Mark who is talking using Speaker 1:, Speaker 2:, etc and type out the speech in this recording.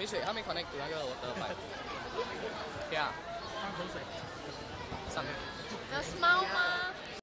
Speaker 1: 没水，他没 connect 那个我的牌。对啊，
Speaker 2: 放口水。
Speaker 1: 上面。
Speaker 3: 有 smile 吗？